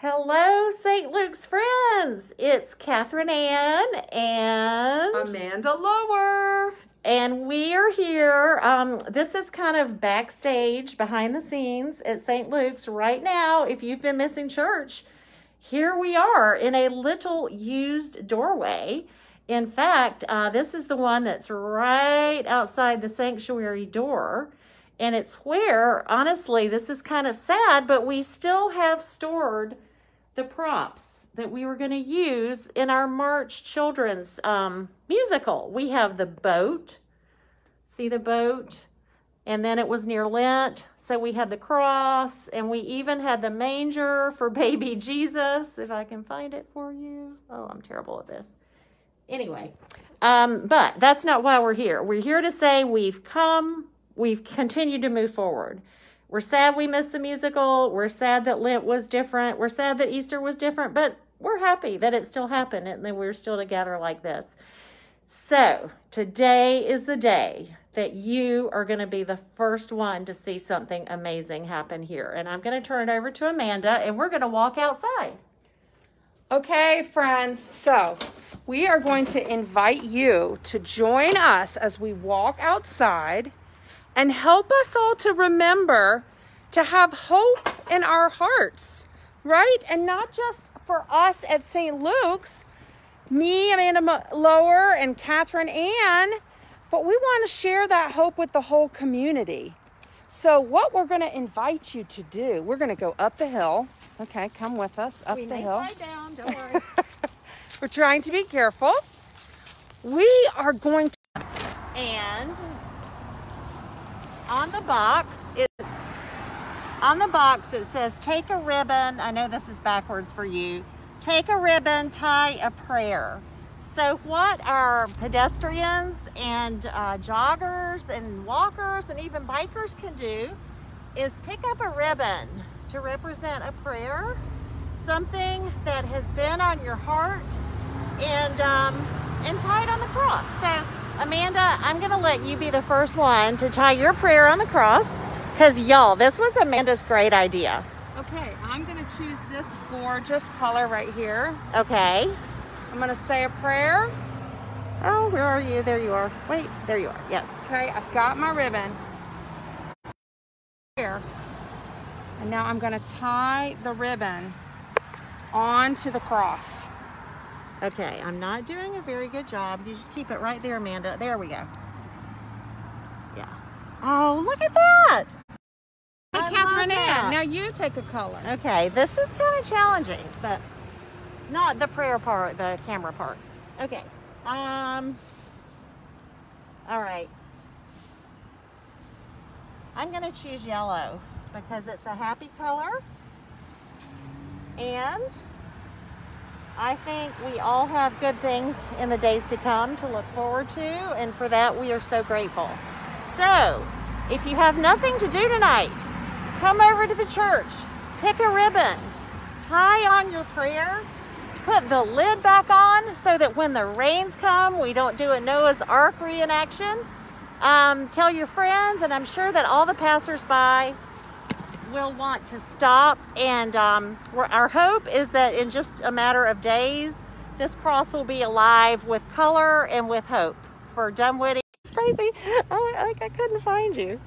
Hello, St. Luke's friends. It's Catherine Ann and Amanda Lower. And we are here. Um, this is kind of backstage, behind the scenes at St. Luke's right now. If you've been missing church, here we are in a little used doorway. In fact, uh, this is the one that's right outside the sanctuary door. And it's where, honestly, this is kind of sad, but we still have stored the props that we were going to use in our March children's um, musical. We have the boat. See the boat? And then it was near Lent. So we had the cross and we even had the manger for baby Jesus. If I can find it for you. Oh, I'm terrible at this. Anyway, um, but that's not why we're here. We're here to say we've come, we've continued to move forward. We're sad we missed the musical. We're sad that Lent was different. We're sad that Easter was different, but we're happy that it still happened and that we're still together like this. So, today is the day that you are going to be the first one to see something amazing happen here. And I'm going to turn it over to Amanda and we're going to walk outside. Okay, friends. So, we are going to invite you to join us as we walk outside and help us all to remember to have hope in our hearts, right? And not just for us at St. Luke's, me, Amanda Lower, and Catherine Ann, but we want to share that hope with the whole community. So, what we're going to invite you to do, we're going to go up the hill. Okay, come with us up we the may hill. Slide down, don't worry. we're trying to be careful. We are going to. And on the box it on the box it says take a ribbon i know this is backwards for you take a ribbon tie a prayer. So what our pedestrians and uh, joggers and walkers and even bikers can do is pick up a ribbon to represent a prayer something that has been on your heart and um, and tie it on the cross. So Amanda, I'm going to let you be the first one to tie your prayer on the cross because, y'all, this was Amanda's great idea. Okay, I'm going to choose this gorgeous color right here. Okay. I'm going to say a prayer. Oh, where are you? There you are. Wait, there you are. Yes. Okay, I've got my ribbon. Here. And now I'm going to tie the ribbon onto the cross. Okay, I'm not doing a very good job. You just keep it right there, Amanda. There we go. Yeah. Oh, look at that. Hey, I Catherine Ann, now you take a color. Okay, this is kind of challenging, but not the prayer part, the camera part. Okay. Um. All right. I'm going to choose yellow because it's a happy color. And I think we all have good things in the days to come to look forward to, and for that we are so grateful. So, if you have nothing to do tonight, come over to the church, pick a ribbon, tie on your prayer, put the lid back on so that when the rains come, we don't do a Noah's Ark reenaction. Um, tell your friends, and I'm sure that all the passersby will want to stop. And um, our hope is that in just a matter of days, this cross will be alive with color and with hope for Dunwoody. It's crazy. I, I, I couldn't find you.